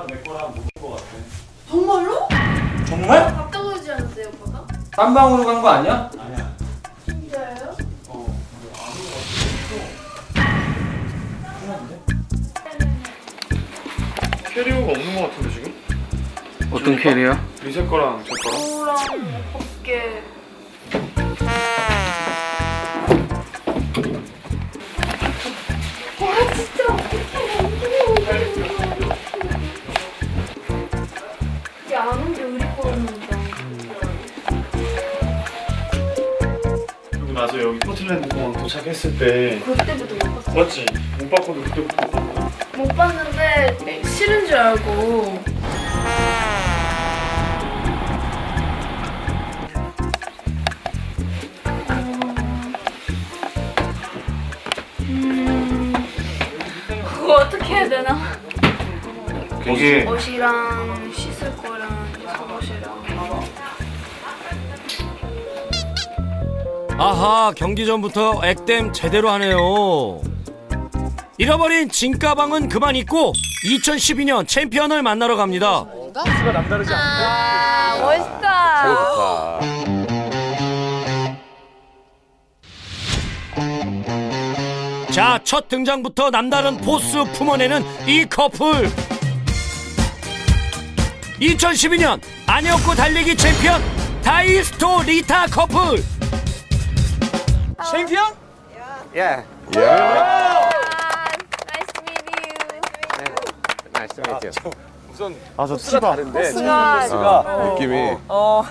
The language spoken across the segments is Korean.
거랑 내 거랑 묻은 거 같아. 정말로? 정말? 갑자기 오지 않았어요, 오빠가? 딴 방으로 간 거 아니야? 아니야. 진짜예요? 어. 뭐 캐리어가 없는 거 같은데 지금? 어떤 캐리어? 리셋 거랑 제 거랑? 노랑 곱게 와 진짜 여기 포틀랜드 공항 도착했을 때 그때부터 못 봤어 맞지? 못 봤거든 그때부터. 못 봤거든 못 봤는데 싫은 줄 알고. 음, 그거 어떻게 해야 되나? 거기에 옷이랑 씻을 거랑 아하 경기 전부터 액땜 제대로 하네요. 잃어버린 진가방은 그만 잊고 2012년 챔피언을 만나러 갑니다. 수가 남다르지? 아 멋있다 자, 첫 등장부터 남다른 포스 뿜어내는 이 커플. 2012년 아내 업고 달리기 챔피언 타이스토 리타 커플. 챔피언? Yeah, Nice to meet you nice to meet you. 우선 아저 티바 느낌이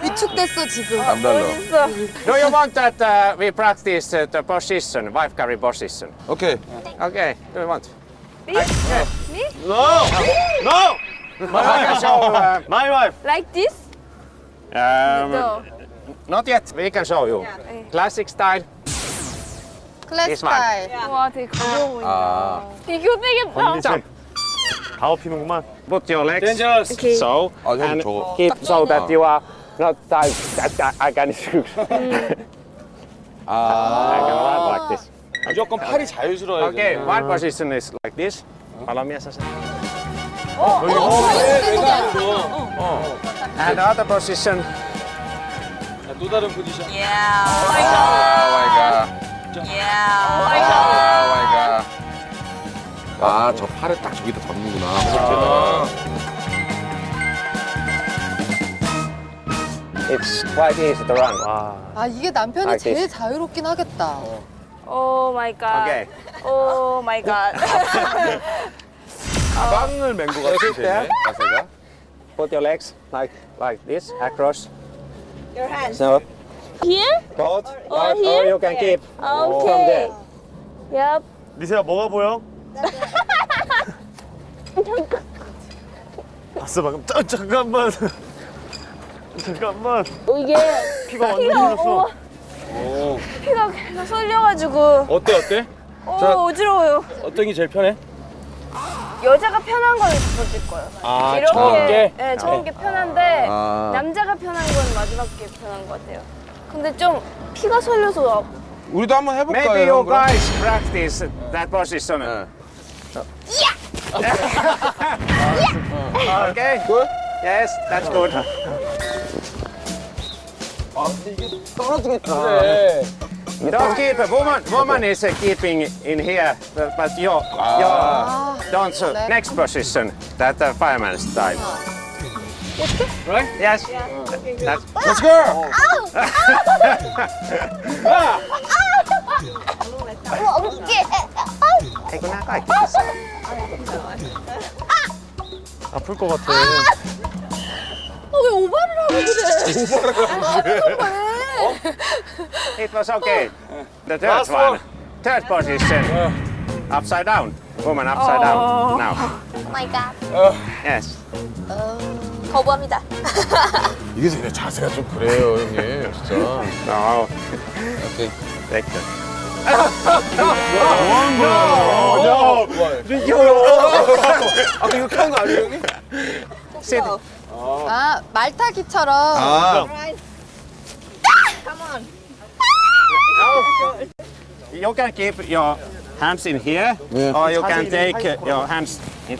위축됐어 지금. 남달라. Do you want that uh, we practice uh, the position, wife carry position? 오케이. Okay, do you want? No! No! I can show. Uh, My wife! Like this? um, No not yet. We can show you. Classic style. 클래스 This one. 스타일. 와 되게 가벼워 보인다 아. 이거 되겠다 Jump. 다 업히는구만 Put your legs Dangerous. Okay. so 아, 형 and 저거. keep so that you are not tied. I can. I 아. can run like this. 무조건 팔이 자유스러워야 Okay, one position is like this. Follow me, Sasa. And the other position. 또 다른 포지션. Yeah. 아, 마이 갓. Yeah. 아, 마이 갓. 아, 저 팔을 딱 저기다 덮는구나. 아. It's quite easy to run. 와아 이게 남편이 Like 제일 this. 자유롭긴 하겠다. 오 마이 갓 Okay. 오 마이 갓 빵을 맨것 같은 쟤네, 자세가. Put your legs like like this across. Your hands. So Here? both. Or or, here? or you can keep from 오케이 there. Yep 리세야 뭐가 보여? 봤어 방금 짜, 잠깐만 잠깐만 이게 피가 완전 흘렀어 어, 피가 계속 쏠려가지고 어때, 어때? 오 자. 어지러워요 어떤 게 제일 편해? 여자가 편한 건두 번째 거예요 아, 이렇게 처음 게? 네 처음 게 편한데 아. 남자가 편한 건 마지막 게 편한 것 같아요 근데 좀 피가 쏠려서 우리도 한번 해볼까요? Maybe you guys practice that position. 네. Okay. Good? Yes, that's good. 그래. Don't keep a woman. Woman is uh, keeping in here, but your your don't uh, next position that uh, fireman style. Right? Yes. That's Let's go! eikö nämä kaikki? 아플 것 같아 어왜 오바를 하고 그래? It was okay. The third Last one. one. Third position. Upside down. Woman upside down. Now. 오 마이 갓 Yes. 거부합니다 이게 되게 자세가 좀 그래요, 형님. 진짜. No. 오케이. Take it. 아까 이렇게 한거 아니에요, 형님? Sit. 아 말타기처럼. 아. You can keep your hands in here, Yeah. or you can take uh, your hands in